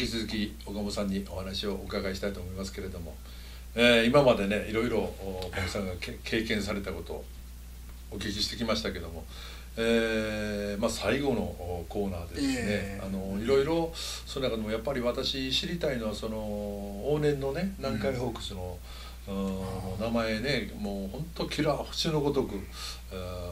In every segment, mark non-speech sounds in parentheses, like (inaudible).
き続き岡本さんにお話をお伺いしたいと思いますけれども、えー、今までねいろいろ岡本さんが経験されたことをお聞きしてきましたけども、えーまあ、最後のコーナーでですね、えー、あのいろいろその中でもやっぱり私知りたいのはその往年のね南海ホークスの、うん、名前ねもう本当キラー星のごとく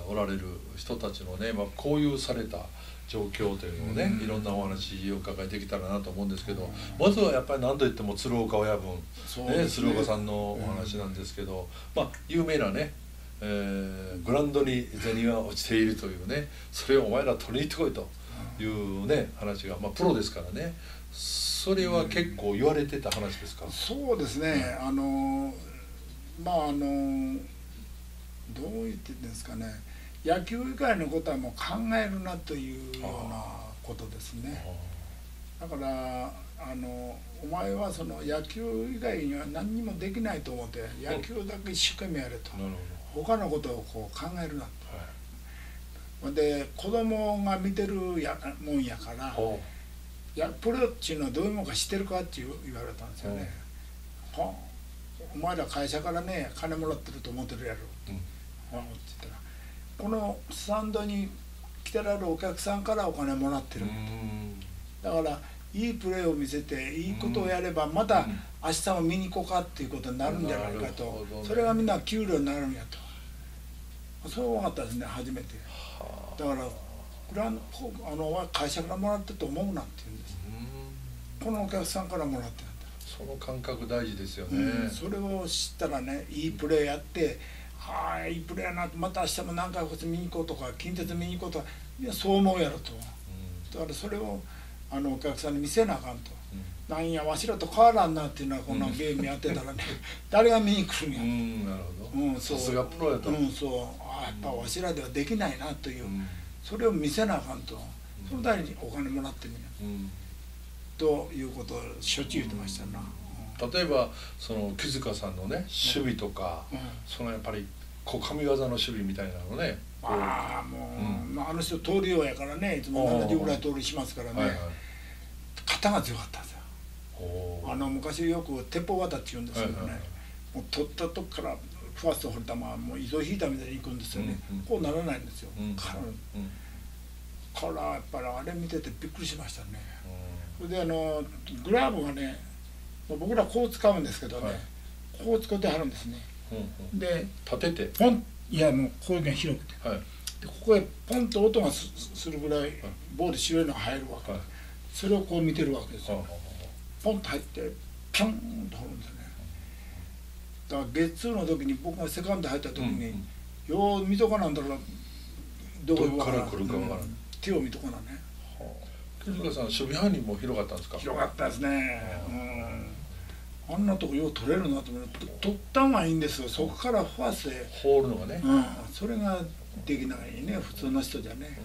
おられる人たちのね、まあ、交友された状況というのをね、うん、いろんなお話を伺いできたらなと思うんですけど、うん、まずはやっぱり何といっても鶴岡親分、ね、ね、鶴岡さんのお話なんですけど、まあ有名なねえー、グラウンドに銭が落ちているというねそれをお前ら取りに行ってこいというね話が、まあ、プロですからね。それは結構言われてた話ですか、うん、そうですね、あのまああのどう言ってんですかね野球以外のことはもう考えるなというようなことですね。だからあのお前はその野球以外には何にもできないと思って野球だけ一生懸命やれと。他のことをこう考えるなと、はい、で子供が見てるやもんやから「いやプロっちゅうのはどういうもんか知ってるか?」って言われたんですよね。はお前ら会社からね金もらってると思ってるやろ」うん、って言ったら「このスタンドに来てられるお客さんからお金もらってる」だからいいプレーを見せていいことをやればまた明日も見に行こうかっていうことになるんじゃないかと、それがみんな給料になるんやと。そう分かったですね初めて。だからグランあの会社からもらってと思うなって言うんです。このお客さんからもらってんだ。その感覚大事ですよね、うん、それを知ったらねいいプレーやってはあいいプレーやなまた明日も何回こそ見に行こうとか近鉄見に行こうとかいやそう思うやろと、うん、だからそれをあのお客さんに見せなあかんと、うん、なんやわしらと変わらんなっていうのはこんなゲームやってたらね、(laughs) 誰が見に来るんや。と、うん、なるほど、うん、さすがプロやと、うん、そう。やっぱわしらではできないなという、それを見せなあかんと、そのためにお金もらってみる、ということをしょっちゅう言ってましたな。例えばその木塚さんのね守備とか、そのやっぱり小神業の守備みたいなのね。ああもう、まあ、あの人通りようやからねいつも70ぐらい通りしますからね、肩が強かったんですよ。あの昔よく鉄砲技って言うんですけどね、もう取ったとこからファースト掘る球はもう糸引いたみたいにいくんですよね、うんうん、こうならないんですよ、うん、から、からやっぱりあれ見ててびっくりしましたね、それであのグラブがね僕らこう使うんですけどね、はい、こう使ってはるんですね、うんうん、で立てて。ポンいやもうこういうが広くて、はい、でここへポンと音がするぐらい棒で白いのが入るわけ、はい、それをこう見てるわけですよ、ポンと入ってピョンと掘るんですよだからゲッツーの時に僕がセカンド入った時に、うん、よう見とかなんだろうどこから来るか分からない、手を見とかなね。木塚さん守備範囲も広かったんですか？広かったですね。うんあんなとこよう取れるなと思って取ったんはいいんですよ。そこからファースへ。放るのがね、うん、それができないね普通の人じゃね、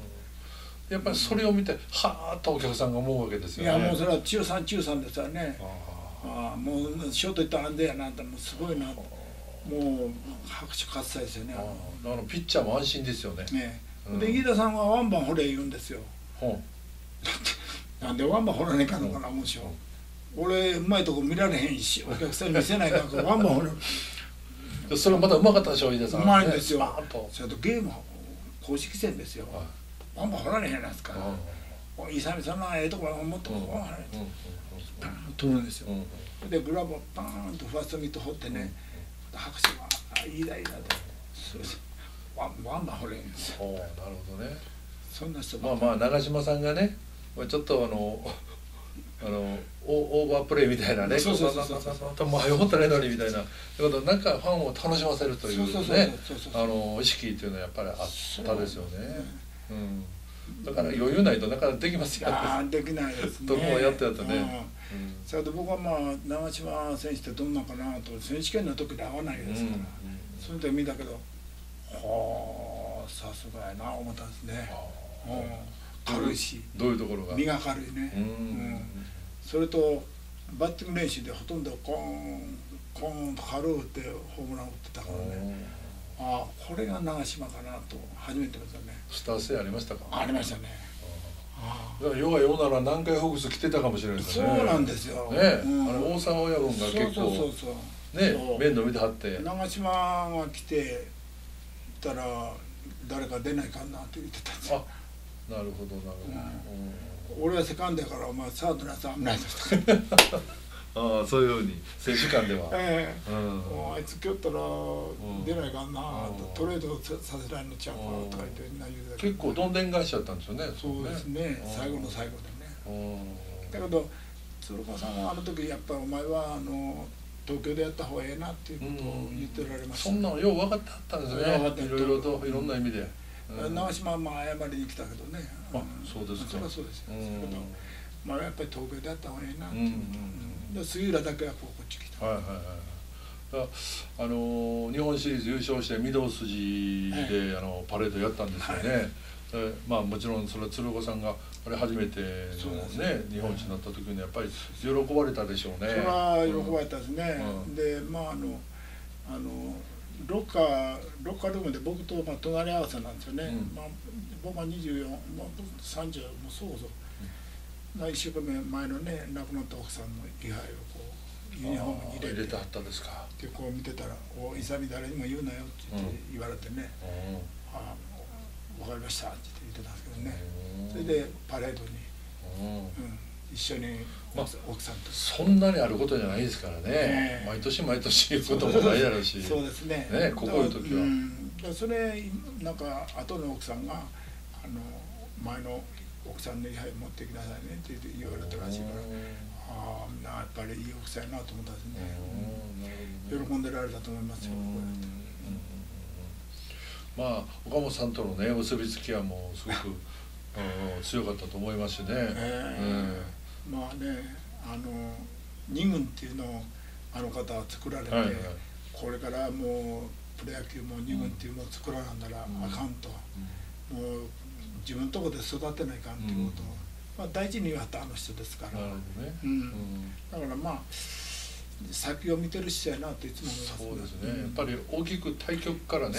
やっぱりそれを見てはあっとお客さんが思うわけですよね。いやもうそれは中3中3ですよね。ああもうショートいったらあんでやなってもうすごいな。もう拍手喝采ですよね。あのピッチャーも安心ですよね。ね、うん、で飯田さんはワンバン掘れ言うんですよ、だってなんでワンバン掘らねえかのかなもしよ、俺うまいとこ見られへんしお客さんに見せないから (laughs) ワンバン掘るそれまたうまかったでしょ飯田さん。うまいんですよ。それとゲーム公式戦ですよ、ワンバン掘られへんやないですか、勇さんのええとこもっとこう掘られて、パン取るんですよ、うん、でグラブをパーンとファーストミット掘ってね、うん、拍手が「あいいだいいだ」と。それワンワンバン掘れんですよ。なるほどね。そんな人まあまあ長嶋さんがねちょっとあのあのオーバープレイみたいなねそうそうそうそう。そうそうもう早ったらいいのにみたいな。ことなんかファンを楽しませるというねあの意識っていうのはやっぱりあったですよね。うん。だから余裕ないとなかなかできますよ。あできないですね。(laughs) どこもやってやってね、それで僕はまあ長嶋選手ってどんなかなと選手権の時で会わないですから、それで見たけどはあさすがやな思ったんですね、軽いし。どういうところが？身が軽いね、うんそれとバッティング練習でほとんどコーンコーンと軽うってホームラン打ってたからね。ああこれが長嶋かなと初めてですよねスター性ありましたか？ありましたね。あだから要はようなら南海ホークス来てたかもしれないですね。うなんですよ。ね、うん。あれ大沢親分が結そうそうそう構そう。ねそう面倒見てはって。長島が来てたら誰か出ないかなって言ってたんですよ。あなるほどなるほど、俺はセカンドやからお前サードのやつ危ないぞとああそういうふうに選手間では、(laughs) ええ。うん。あいつ今日ったら出ないかんなとうん。トレードささせられるのちゃうかなとか言ってみんな言うてたけど。結構どんでん返しちゃったんですよね。そうですね。うん。最後の最後でね。うん。だけど鶴岡さんはあの時やっぱりお前はあの東京でやった方がええなっていうことを言ってられました、そんなのよう分かってはったんですよね。いろいろといろんな意味で、うん長島はまあ謝りに来たけどね。あそうですか。そうですけどまあやっぱり東京でやった方がええなって杉浦だけはこっち来た、はいはいはいあのー日本シリーズ優勝して御堂筋で、あのパレードやったんですよね、でまあもちろんそれは鶴岡さんがあれ初めてのね日本一になった時にやっぱり喜ばれたでしょうね。それは喜ばれたですね、うん。でまああのあのロッカーロッカールームで僕とまあ隣り合わせなんですよね、うん。まあ、僕は24、まあ、僕30もうそうそう、まあ、一生懸命前のね亡くなった奥さんの位牌をこうユニフォームに入れて。入れてはったんですか、でこう見てたら「お勇誰にも言うなよ」って言って言われてね。うん「あ分かりました」って言ってたんですけどね。うん。それでパレードに、うん。うん、一緒にまあ奥さんと。そんなにあることじゃないですからね、毎年毎年言うこともないだろうし。(laughs) そうですね。ねここいう時は。うそれなんか後の奥さんがあの前の奥さんの位牌持ってきなさいねって言われたらしいから。ああやっぱりいい奥さんやなと思ったんですね、うん。喜んでられたと思いますよ、まあ岡本さんとのね結びつきはもうすごく (laughs) うん強かったと思いますしね、え。えまあねあの二軍っていうのをあの方は作られて、はいはい。これからもうプロ野球も二軍っていうのを作らなんだらあかんと、もう自分のとこで育てないかんっていうこと。を、まあ、大事に言わはったあの人ですから、ね、うん。だからまあ先を見てる人やなといつも思いますそうですね、ん。やっぱり大きく対局からね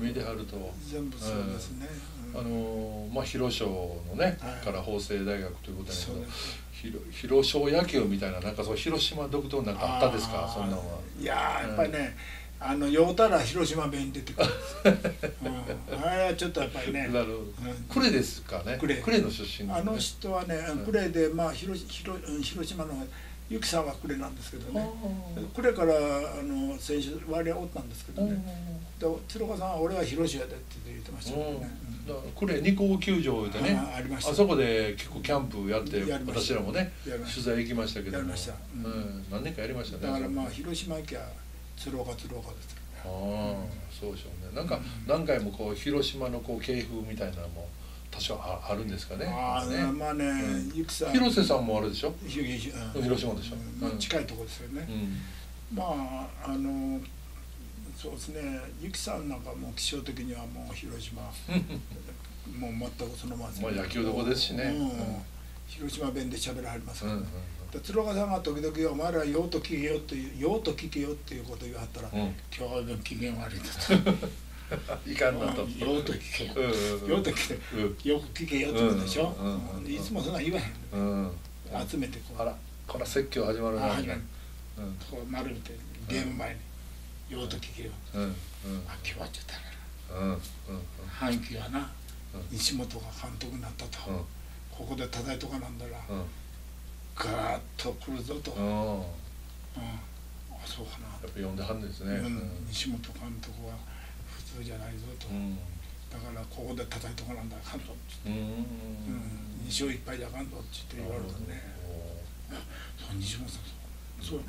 見てはると。全部そうですね、うん。あのまあ広商のね、はい。から法政大学ということなんだけど広広商野球みたいななんかそう広島独特なんかあったですか？そんなんは。いやーやっぱりね、あの酔うたら広島弁出てくる、うん、(laughs) あれはちょっとやっぱりね。なるほど。うん。呉ですかね。呉。呉の出身なんであの人はね呉でまあ広広うん広島のゆきさんは呉なんですけどね。呉からあの選手割合おったんですけどね。で鶴岡さんは俺は広島でって言ってましたけどね、呉二高球場でねあありました。あそこで結構キャンプやって私らもね取材行きましたけども。やりました。うん。うん。何年かやりましたねだからまああ広島行きゃ鶴岡鶴岡ですよあそうでしょうね。なんか何回もこう広島のこう系風みたいなのも多少ああるんですかね。ああね。まあね、うん。ゆきさん。広瀬さんもあるでしょ？広島でしょ？近いところですよね、うん。まああのそうですね。ゆきさんなんかもう気象的にはもう広島。(laughs) もう全くそのまままあ野球どこですしね。広島弁で喋らはりますから、うんうんで鶴岡さんが時々「お前らようと聞けよ」っていう「ようと聞けよ」っていうことを言わはったら「うん。うん今日の機嫌悪いんだ」といかんなと。うんよ。うと聞けよ」ようと聞け。うん。よく聞けよってことでしょ、いつもそんなん言わへん、うん。集めてこうあら。これ説教始まるなあ始まるうん。こう丸めてゲーム前に「ようと聞けよ」あ今日はちょっとダメだうんうん阪急はな、うん。西本が監督になったと、うん。ここで叩いとかなんだら、うん。ガーッと来るぞと、うん。うん。あそうかな。やっぱ呼んではんですね。うん。西本監督は普通じゃないぞと、うん。だからここで叩いとかなんだらあかんぞって、うんうんうん、2勝1敗じゃあかんぞって言われたねそう西本さんそう。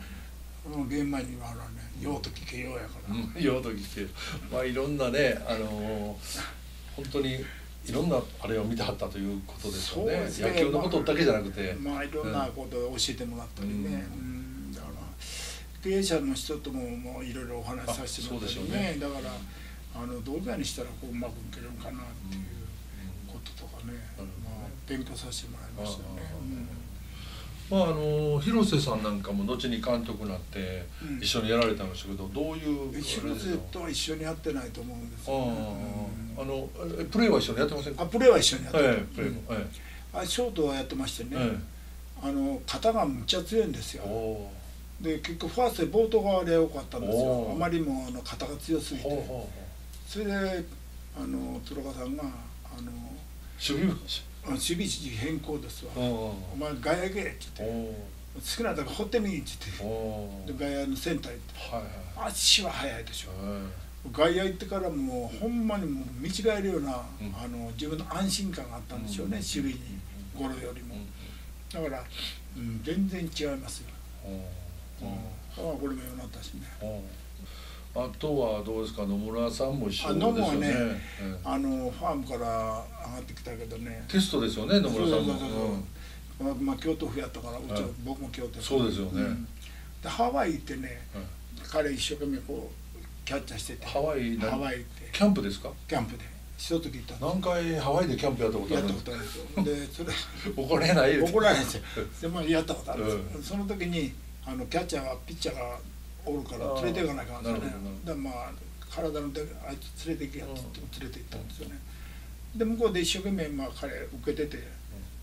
そうゲーム前に言われるね「ようと聞けようやから」うん。ようと聞けまあいろんなねあのー本当にいろんなあれを見てはったということですよね。野球のことだけじゃなくて。まあいろんなことを教えてもらったりね、ううん。だから経営者の人とももういろいろお話しさせてもらったりね。だからあのどういにしたらこううまくいけるのかなっていうこととかね、うん。まあ、勉強させてもらいましたよね。まああの広瀬さんなんかも後に監督になってうん。一緒にやられたんですけどどういう広瀬とは一緒にやってないと思うんですあよ、あのえプレーは一緒にやってませんあプレーは一緒にやってる、ええプレーもえあショートをやってましてね、えあの肩がむっちゃ強いんですよ。で結局ファーストでボート側で良かったんですよ。あまりにもあの肩が強すぎてそれであの鶴岡さんがあの守備もあ守備位置変更ですわ、おお前外野行けって言って。お好きなとこ掘ってみって言おって。で外野のセンター行って。はいはい。足は速いでしょ。はい。外野行ってからもうほんまにもう見違えるような、うん。あの自分の安心感があったんでしょうね、うん。守備に。ゴロよりも、だから、うん、全然違いますよ、う。ん。う。んあこれもようになったしねあとはどうですか？野村さんも一緒ですよあ野村はね。ねうんあのファームから上がってきたけどね。テストですよね野村さんも。そうそうそうまあまあ、京都府やったからうちは、はい。僕も京都やそうですよね。ん。でハワイ行ってねうん彼一生懸命こうキャッチャーしてて。ハワイ何？ハワイ行って。キャンプですか？キャンプで。一時行った何回ハワイでキャンプやったことあるやったことあるんですよ。でそれ (laughs) 怒られないよ怒られないんですよ。でもやったことあるんですよ、うん。その時にあのキャッチャーがピッチャーがおるから連れていかないかんですよねだまあ体の手あいつ連れて行けやって連れて行ったんですよね。で向こうで一生懸命まあ彼受けてて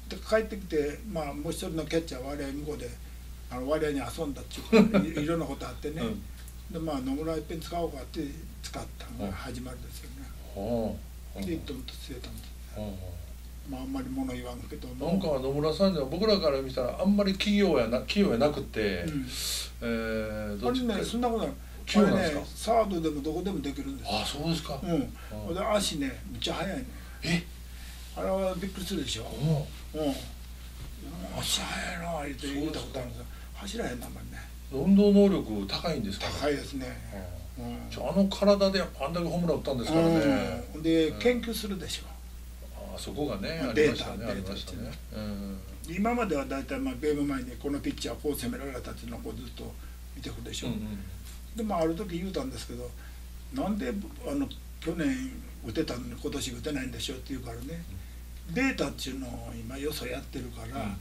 で帰ってきてまあもう一人のキャッチャーは割合向こうであの割合に遊んだっていうかい (laughs) いろんなことあってね、うん。でまあ野村いっぺん使おうかって使ったのが始まりですよね、ほうでドンと据えたんですほまああんまり物言わんけどなんか野村さん僕らから見たらあんまり器用やな器用やなくて、うん。えー、どあれっちかねそんなことない。あれねサードでもどこでもできるんですよ。あそうですか、うん。で足ねめっちゃ速いねえ？あれはびっくりするでしょ。もう。ん。足速いな言って言ったことあるんですよ。走らへんなあんまりね。う運動能力高いんですか、高いですね。うん。ああの体であんだけホームラン打ったんですからね、うん。でうん。研究するでしょあそこがねありデータましたねありましたね。デうん。今までは大体まあゲーム前にこのピッチャーはこう攻められたっていうのをずっと見てくるでしょ、う。んうん。でもある時言うたんですけどなんであの去年打てたのに今年打てないんでしょって言うからね。データっていうのを今よそやってるから、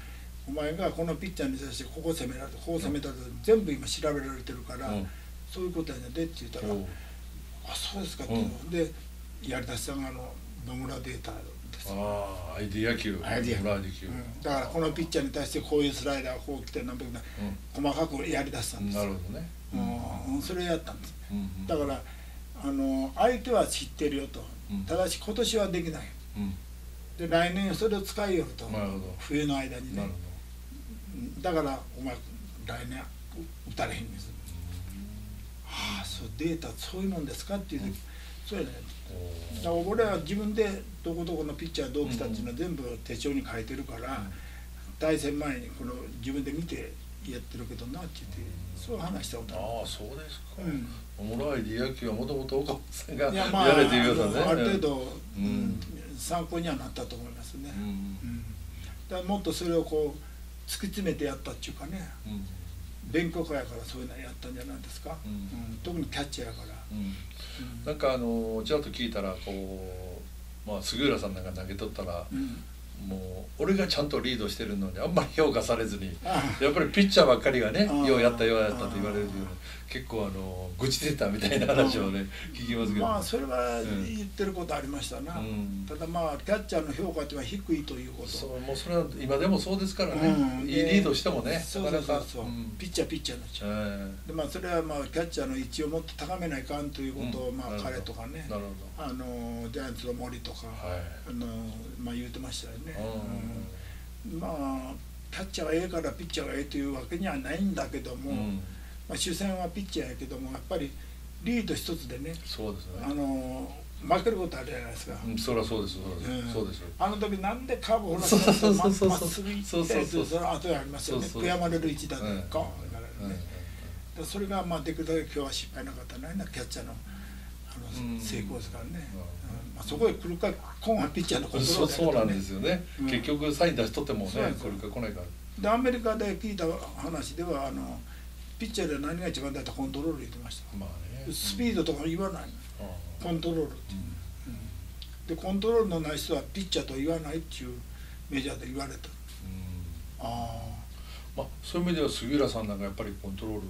お前がこのピッチャーに対してここ攻められてここ攻めたって全部今調べられてるから、うん。そういうことやねんでって言ったら「おうあそうですか」って、うんでやりだしたのがあの野村データああアイディア球アイディア。村野球、うん。だからこのピッチャーに対してこういうスライダーがこう来て何百な細かくやりだしたんですよ。なる、ほどね、うん、それやったんです。うんうん。だからあの相手は知ってるよと、うん。ただし今年はできないうん。で来年それを使いよると冬の間にね。だからお前来年打たれへんですはあそうデータそういうもんですかっていう、うん。そうやね。どだから俺は自分でどこどこのピッチャーどう来たっていうのは全部手帳に書いてるから、対戦前にこの自分で見てやってるけどなって言ってそう話したことあるああそうですか、うんおもろいアイディア球はもともと岡本さんがいやれていうことね。ある程度、ううんん参考にはなったと思いますね、うんうん。だからもっとそれをこう突き詰めてやったっていうかね。うん勉強会やからそういうのやったんじゃないですか、うん。うん。特にキャッチャーやから、うん。うん。なんかあのちらっと聞いたらこうまあ杉浦さんなんか投げとったらうんもう俺がちゃんとリードしてるのにあんまり評価されずにあやっぱりピッチャーばっかりがねようやったようやったと言われるけど結構あの愚痴出たみたいな話をね聞きますけど、まあそれはうん言ってることありましたな、うん。ただまあキャッチャーの評価っていうのは低いということ。そうもうそれは今でもそうですからね、うん。いいリードしてもねそうなかなかそう。そうそう、うん。ピッチャーピッチャーになっちゃう。えでまあそれはまあキャッチャーの位置をもっと高めないかんということを、まあ彼とかね。あのジャイアンツの森とか、どはい。あのまあ言うてましたよね、ううん。まあキャッチャーがええからピッチャーがええというわけにはないんだけども、ん、うん、まあ、主戦はピッチャーやけどもやっぱりリード一つでねそうですあねの負けることあるじゃないですか、うんそりゃそうですそうです、うん。そうですあの時なんでカーブをそうそうそうそうそう。まっすぐ行ってそうそうそうその後でありますよね。そうそう。悔やまれる一打でうん。ガーンいかれるね、でそれがまあできるだけ今日は失敗なかったなキャッチャーの成功ですからね、まあ、そこへ来るか今はピッチャーのコントロールそうそうなんねですよね、うん。結局サイン出しとってもねそうなんですよ。これか来ないか。らでアメリカで聞いた話ではあのピッチャーで何が一番大事コントロール言ってました、まあね。スピードとか言わない。あコントロールって、でコントロールのない人はピッチャーと言わないっていうメジャーで言われた。うん。あまあそういう意味では杉浦さんなんかやっぱりコントロール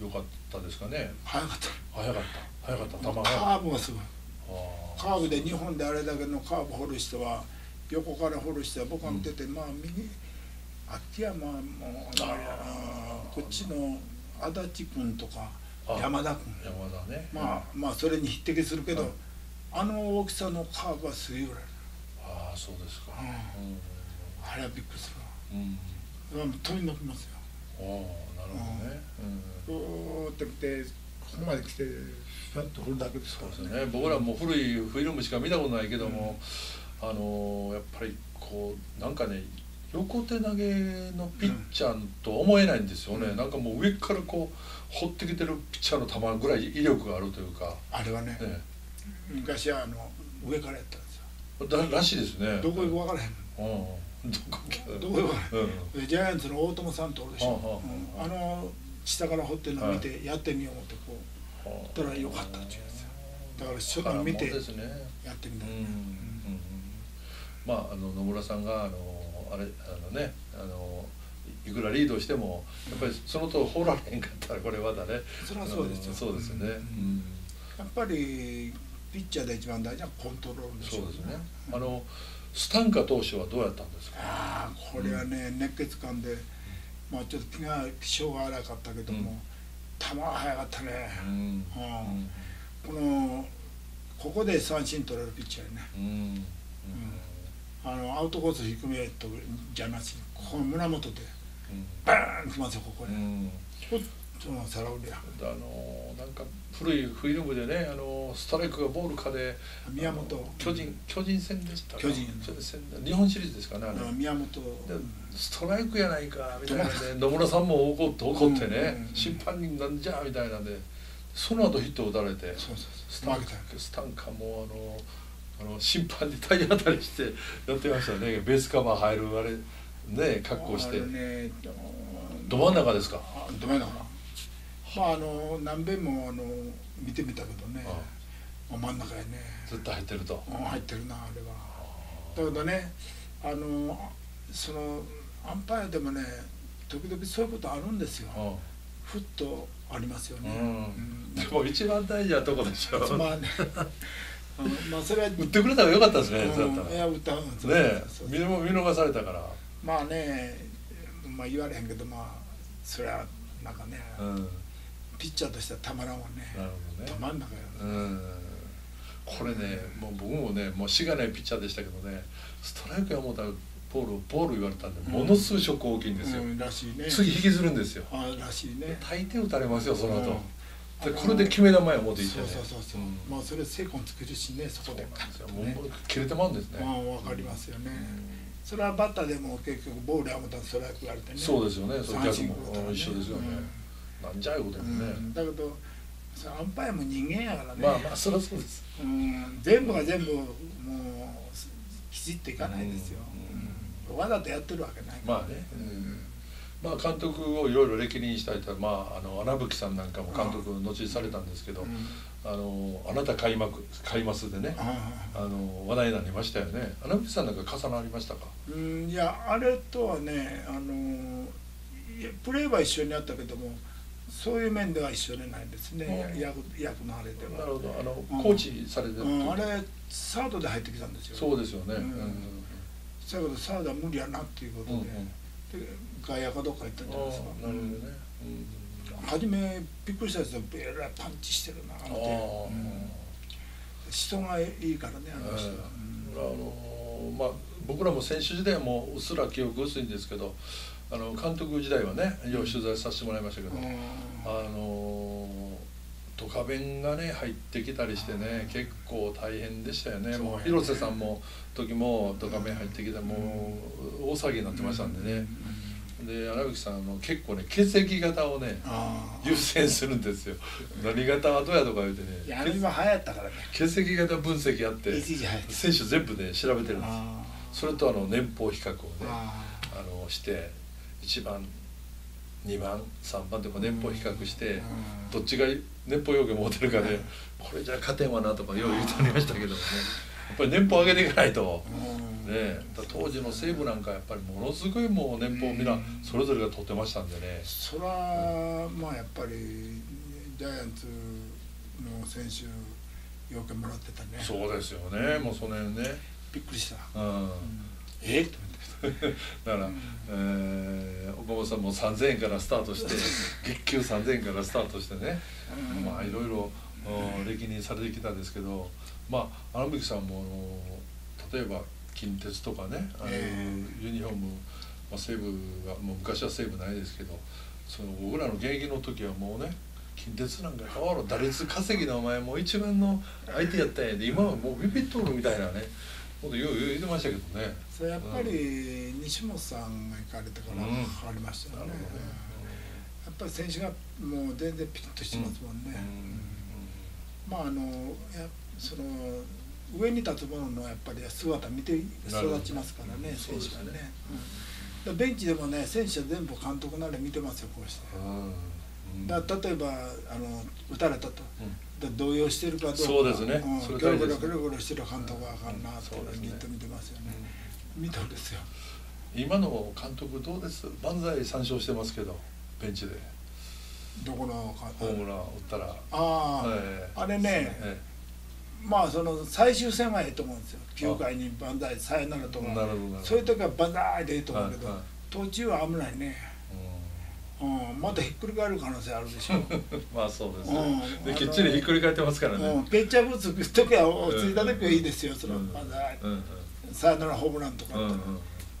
良かったですかね。あ早かった。早かった早かった球カがーブがすごい。カーブで日本であれだけのカーブ掘る人は横からフォローして僕が見てて、まあ右秋山もあー。こっちの足立君とかあ山田君。山田ね。まあまあそれに匹敵するけど、はいあの大きさのカーブはすげえぐらいああそうですか。うん。うあれはびっくりするんうん。わうん。飛び乗きますよ。おおなるほどね。うん。うーって見てここまで来てふわっと振るだけですからそうですね。僕らも古いフィルムしか見たことないけども、あのーやっぱりこうなんかね横手投げのピッチャーと思えないんですよね、うん。なんかもう上からこう放ってきてるピッチャーの球ぐらい威力があるというか、あれはねね、昔はあの上からやったんですよ。だらしいですね。どこ行くか分からへんうんどこ行く分からへん。うん。ジャイアンツの大友さんとおるでしょ、はあはあ。うん。あの下から掘ってるのを見てやってみよう思ってこうはあ。ったらよかったって言うんですよだから初段見てやってみたいうんうんまああの野村さんがあのあれあのねあのいくらリードしてもやっぱりそのと放られへんかったらこれまだねそれはそうですよ。んそうですよね、やっぱりピッチャーで一番大事なコントロールでしょそうですね。うん。あのスタンカ投手はどうやったんですか？ああこれはね、熱血感で、まあ、ちょっと気が気性が荒かったけども、うん。球は速かったね、うん。うん。このここで三振取れるピッチャーやね。うん。うん。あのアウトコース低めとじゃなしここの胸元でうん。バーン来ますよここで、うんサラウリや。あのなんか古いフィルムでねあのストライクがボールかで宮本。巨人巨人戦でしたか巨人巨人戦で日本シリーズですかねあの宮本。でストライクやないかみたいなね。野村さんも怒って怒ってね、審判になんじゃみたいなんで。その後ヒットを打たれてそうそうスタンスタンカもあのあの審判に体当たりして (laughs) やってましたね。ベースカバー入るあれね格好して。ど真ん中ですか？あど真ん中まああの何遍もあの見てみたけどね。あ真ん中やね。ずっと入ってると。うん入ってるなあれは。だけどねあのそのアンパイアでもね時々そういうことあるんですよ。うふっとありますよね、ん、うん。でも一番大事なとこでしょ。まあね。(laughs) うんまあそれは打ってくれたらよかったですね、うんいや歌うんそう。ね見逃見逃されたから。まあねまあ言われへんけどまあそれはなんかね、うんピッチャーとしてはたまらんわね。ほどね。たまんなかよ。うん。これねもう僕もねもうしがないピッチャーでしたけどねストライクや思ったらボールボール言われたんでものすごいショック大きいんですよ、うん、らしいね。次引きずるんですよ。あらしいね。大抵打たれますよその後、うん。でこれで決め球や思っていってそうねそうそうそう、ん。まあそれ成功つけるしねそこで。そうなんですよ。カッとねもう切れてまうんですね、まあわかりますよね、うん。それはバッターでも結局ボールや思ったらストライクがあれてね。そうですよね。それ逆も。一緒ですよね、なんじゃいうことですね、うん。だけどさアンパイアも人間やからね、まあまあそりゃそうです。うん、全部が全部もうきちっといかないですよ、うん。うん。わざとやってるわけないから。まあね、まあ監督をいろいろ歴任したいとまああの穴吹さんなんかも監督後にされたんですけど、うん。あのあなた開幕開ますでね、ああの話題になりましたよね。穴吹さんなんか重なりましたか？うん。いやあれとはねあのプレーは一緒にやったけどもそういう面では一緒でないですね、うん。役役のあれでは。なるほど。あの、うんコーチされてる、うん、あれサードで入ってきたんですよ。そうですよね、ううん。んだけどサードは無理やなっていうことで,、うんうん。で外野かどっか行ったんじゃないですか。なるほどね、初めびっくりしたんですよえらいパンチしてるなって、人がいいからねあの人。は、あのまあ僕らも選手時代はもううっすら記憶薄いんですけどあの監督時代はねよう取材させてもらいましたけど、うん。あのドカベンがね入ってきたりしてね結構大変でしたよね。もう広瀬さんも時もドカベン入ってきてもう大騒ぎになってましたんでね、で荒吹さんあの結構ね血液型をねああ優先するんですよ。何型はどうやとか言うていやあねの今流行ったからね。血液型分析やって選手全部ね調べてるんですあそれとあの年俸比較をねああのして1番2番3番とか年俸比較してうん。どっちが年俸要件持てるかでうんこれじゃ勝てんわなとかよう言ってありましたけどもね。やっぱり年俸上げていかないと。うん。ね、だ当時の西武なんかやっぱりものすごいもう年俸みん。なそれぞれが取ってましたんでね、そらまあやっぱりジャイアンツの選手よくもらってたね。そうですよね、もうその辺ね。びっくりした、うんえ？っ (laughs) とだから、えー岡本さんも3000円からスタートして月給3000円からスタートしてね、うん。まあいろいろうん。歴任されてきたんですけどまあ荒牧さんも例えば近鉄とかねああいうえユニフォーム、まあ、西武はもう昔は西武ないですけどその僕らの現役の時はもうね近鉄なんか変わろ打率稼ぎのお前もう一番の相手やったんやで今はもうビビっとるみたいなねことよう言ってましたけどね。それやっぱり西本さんが行かれてからうん。変わりましたよね、やっぱり選手がもう全然ピッとしてますもんね、まああのやその上に立つ者のやっぱり姿見て育ちますからね選手はね、うん、ベンチでもね選手は全部監督なら見てますよこうして、うん。だ例えばあの打たれたと、動揺してるかどうかそうですね。ん、それ大事ですね。ロゴロゴロしてる監督はあかんなってそうですね。じっと見てますよね、見たんですよ今の監督どうです？万歳参照してますけどベンチで。どこのかホームラン打ったら、ああ、ええ。あれね、えまあその最終戦はええと思うんですよ。9回に万歳さよならとかなるほどなるほど。そういう時は万歳でいいと思うけど、はいはい。途中は危ないね、うん、またひっくり返る可能性あるでしょ、う (laughs) んまあそうですね、うんできっちりひっくり返ってますからね、うん、ペッチャーブーツく時は落ち着いた時はいいですよそのうん万歳うんうん。さよならホームランとかうんうん。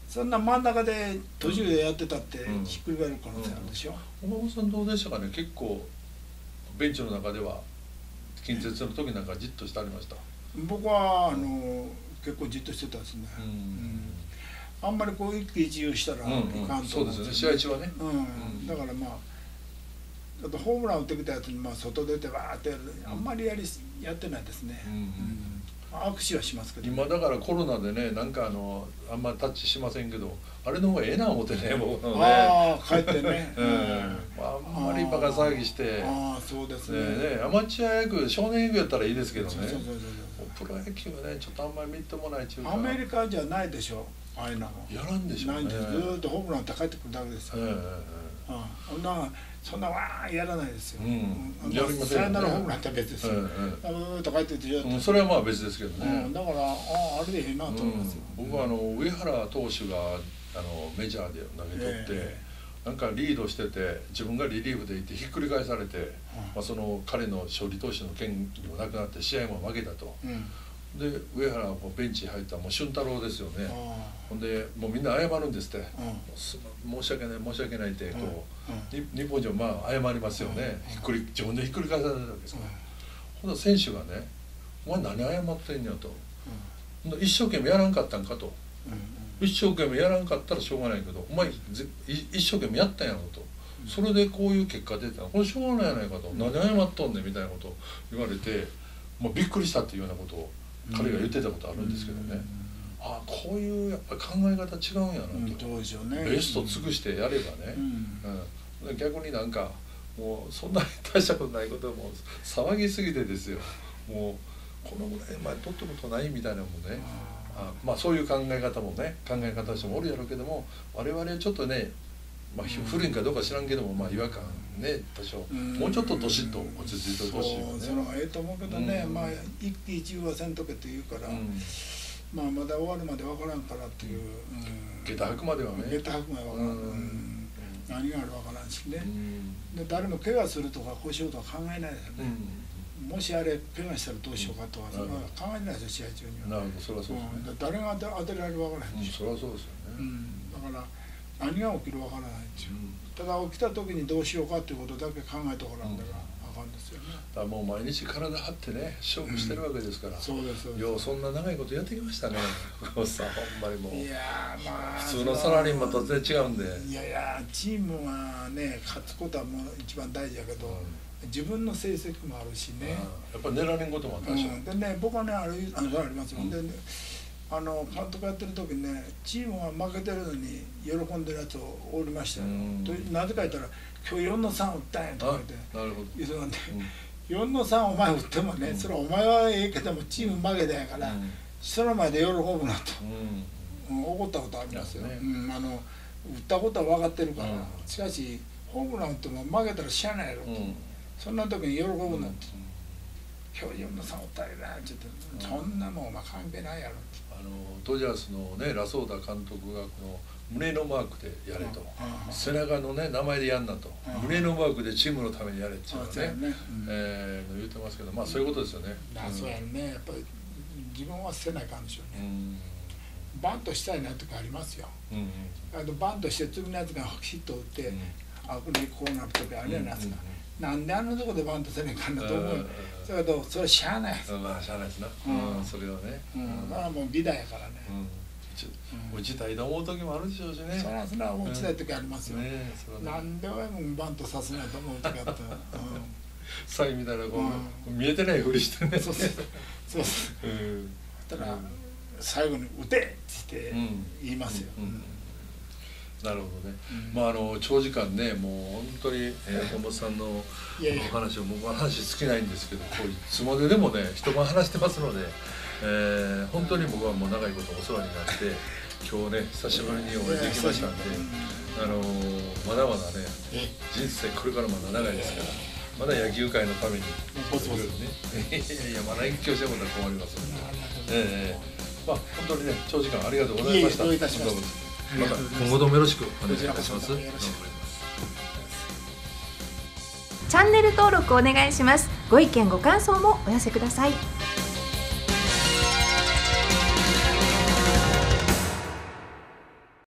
そんな真ん中で途中でやってたってうん。ひっくり返る可能性あるでしょ、岡本さんどうでしたかね？結構ベンチの中では近鉄の時なんかじっとしてありました、僕はあの結構じっとしてたですね、うん。うんあんまりこう一喜一憂したらいうんうん。かんとそう思ですよね。試合中はね。うん、だからまああとホームラン打ってきたやつにまあ外出てわーってやる。あんまりやりやってないですね、うんうん握手はしますけど。今だからコロナでねなんかあのあんまタッチしませんけどあれの方がええな思ってね僕のね。ああ帰ってね。(laughs) うん。あんまりバカ騒ぎして。ああそうですね。ねねアマチュア野球少年野球やったらいいですけどね。そうそうそうプロ野球はねちょっとあんまりみっともないっていうか。そうアメリカじゃないでしょああいうのも。やらんでしょうね。ないんです。ずーっとホームラン打って帰ってくるだけですよ、えええあそん。なそんなわーやらないですよ、うん。やりませんよね。サヨナラホームランって別ですよ、えーっと帰ってってうんそれはまあ別ですけどうねん、だからあああれでええなと思いますよ、うん。僕はあの上原投手があのメジャーで投げ取って、えなんかリードしてて自分がリリーフでいてひっくり返されて、まあ、その彼の勝利投手の権利もなくなって試合も負けたと。うんで上原はもうベンチに入ったもう俊太郎ですよね。あほんでもうみんな謝るんですって。申し訳ない申し訳ないってこう、うん。に日本人はまあ謝りますよね、うん。ひっくり自分でひっくり返されたわけですから、ほんなら選手がね「お前何謝ってんや」と。一生懸命やらんかったんかと。うん。一生懸命やらんかったらしょうがないけどお前一生懸命やったんやろと。それでこういう結果出た。らこれしょうがないやないかと。何謝っとんねんみたいなことを言われて、まあ、びっくりしたっていうようなことを彼が言ってたことあるんですけどね、ああこういうやっぱり考え方違うんやなと、うん、ねベスト尽くしてやればね、うん。うん、逆になんかもうそんなに大したことないことをもう騒ぎすぎてですよ。もうこのぐらい前取ったことないみたいなもんね。あまあそういう考え方もね考え方の人もおるやろうけども我々はちょっとね、まあ、古いんかどうか知らんけども、まあ、違和感ね多少、うん。もうちょっとどしっと落ち着いてほしいよね。それはええと思うけどね、うん。まあ一喜一憂はせんとけって言うから、うん。まあまだ終わるまでわからんからっていう、うん、下駄履くまではね。下駄履くまでわからん、何があるわからんしね。う、ん。で誰も怪我するとかこうしようとは考えないですようね、ん。もしあれ怪我したらどうしようかとは考えないですよ試合中には、なるほどそれはそうですね。誰が当てられるわからへんうん、でしょ、それはそうですよね、うん。だから何が起きるわからないんですよ。うん。ただ起きた時にどうしようかっていうことだけ考えておらんだからあかんですよね、だからもう毎日体張ってね勝負してるわけですから、そうですそうです。ようそんな長いことやってきましたね。(laughs) さんほんまにもう。いやーまあ普通のサラリーマンと全然違うんで。いやいやチームはね勝つことはもう一番大事やけど、自分の成績もあるしね、やっぱり寝られんこともあったでしょ、うん、でね僕はねあれあありますん。でねあの監督やってる時にねチームが負けてるのに喜んでるやつをおりましたよ、なぜか言ったら「今日4の3打ったんや」とかあ言って。なるほど、言うてたんで。うん。4の3お前打ってもね、うん。それはお前はええけどもチーム負けたんやから、うん。人の前で喜ぶなと、うん。うん、怒ったことありますよ、ね。うん、あの打ったことは分かってるから、うん。しかしホームラン打っても負けたらしゃあないやろと、うん。そんな時に喜ぶなって、標準のさんおったらなちょっとそんなもんお前関係ないやろあのドジャースのねラソーダ監督がこの胸のマークでやれと、うんうん。背中のね名前でやんなと、うん。胸のマークでチームのためにやれっていうのそうやね。はね、えー言ってますけどまあそういうことですよね。だからそうやね。やっぱり自分は捨てないかんでしょうね、うんバントしたいなとかありますよ。うんうんあとバントして次のやつがヒット打って、うん。あこれこうなる時あるじゃなすか、うんなんであんなとこでバントせねえかんなと思う、うん。だけどそれしゃあない。まあしゃあないですな、うそれはね、うん。まあもう美談やからね、うん。ちたいと思う時もあるでしょうしね。そらそら落ちたい時ありますよ、なんで俺もバントさせないと思う時あった、(laughs) うサインみたいなこう、うん見えてないふりしてね。ん、そうそうそう。そだから最後に「打て!」って言ってうん。言いますよ、なるほどね、うん。まああの長時間ねもう本当に、えー、(laughs) 友さんのお話を僕は話尽きないんですけどこういつまででもね一晩話してますので、えー本当に僕はもう長いことお世話になって (laughs) 今日ね久しぶりにお会いできましたんで、あのーまだまだねえ人生これからまだ長いですから。まだ野球界のためにボツボツ。ね。(laughs) いやまだ一挙してもら困りますのええ。まあ本当にね長時間ありがとうございました。どういたしましまた今後ともよろしくお願いいたします。チャンネル登録お願いしますご意見ご感想もお寄せください